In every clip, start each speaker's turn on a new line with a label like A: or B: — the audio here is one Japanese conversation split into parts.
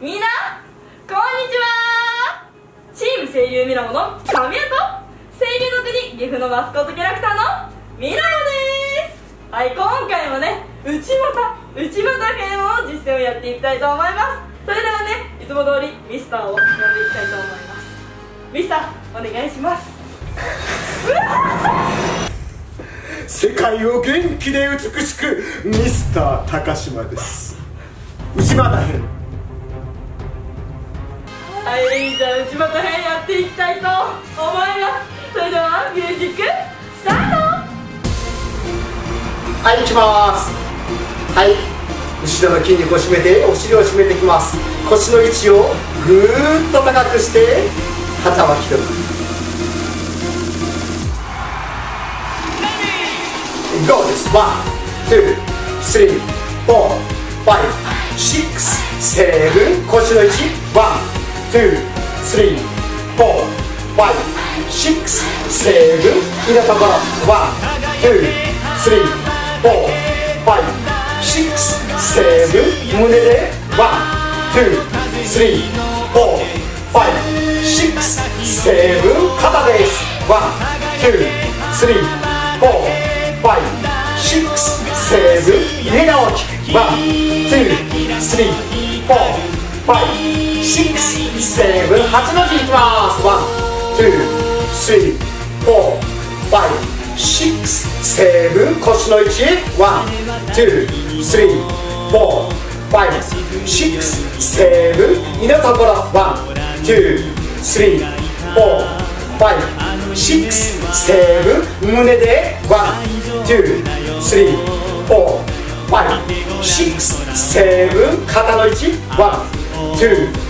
A: みんなこんにちは。チーム声優ミラモの神谷と声優の国岐阜のマスコットキャラクターのミラモです。はい今回もね内股内股編を実践をやっていきたいと思います。それではねいつも通りミスターを呼んでいきたいと思います。ミスターお願いします。
B: 世界を元気で美しくミスター高島です。内股編。
A: はいじゃあ内股編やっていきたいと思います。それではミュージックスタート
B: はい行きますはい後ろの筋肉を締めてお尻を締めていきます。腰の位置をぐーっと高くして肩は広く Go です。ワン、ツー、スリー、フォー、ファイブ、シックス、セブ。ン腰の位置ワン、two, three, four, five, six, seven. 入れたから one, two, three, four, five, six, seven. 胸で one, two, three, four, five, six, seven. 肩です one, two, three, four, five, six, seven. 胸が大きく one, two, three, four, five. seven 腰の位置いきます。 One・two・three・four・five・six・seven 腰の位置。 One・two・three・four・five・six・se ven 胸で。 One・two・three・four・five・six・seven 肩の位置。 One・two・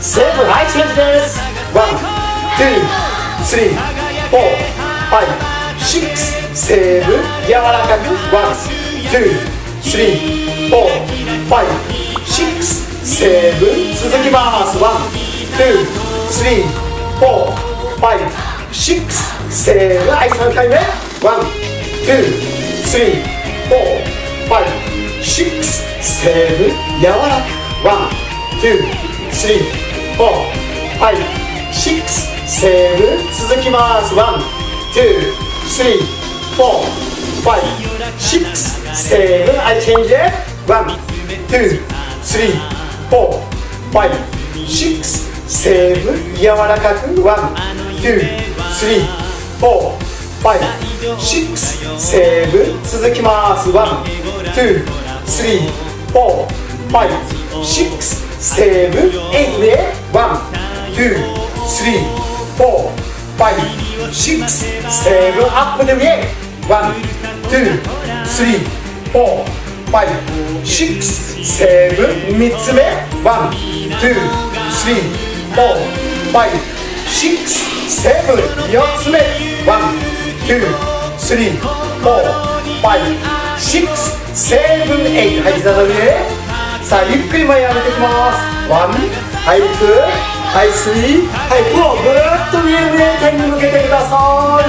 B: Seven はいチェンジです。 One two three four five six seven. 柔らかく One two three four five six seven. 続きます One two three four five six seven. はい3回目 one two three, four, fiブ、シックス、セーブ、柔らかく、ワン、ツー・スリー556セーブ続きます1234556セーブ I change it 1234556セーブ柔らかく1234556セーブ続きます1234556 seven eight で one two three four five six。seven up で上 one two three four five six。seven 三つ目。 one two three four five six。seven 四つ目。 one two、three、four、five、six、seven、eight。はい、膝の上。さあ、ゆっくり前上げていきます。 one、はい、 two、はい、 three、はい、 four。ぐーっと上上天に向けてください。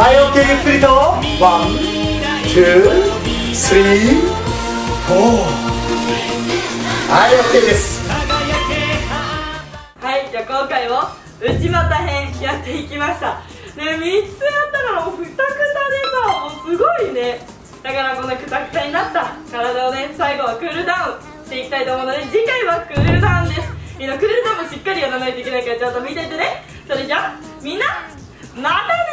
B: はい、オッケー、ゆっくりと。 one、two、three、フォー。はい、オッケーです。
A: じゃあ今回も内股編やっていきましたね3つがらこのくたくたになった。体をね最後はクールダウン。していきたいと思うので次回はクールダウンです。みんなクールダウンもしっかりやらないといけないからちゃんと見ててね。それじゃあみんなまたね